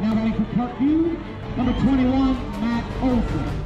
Now, ready for Parkview, number 21, Matt Olson.